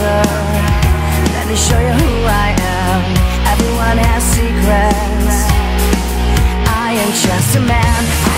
closer Let me show you who I am. Everyone has secrets. I am just a man.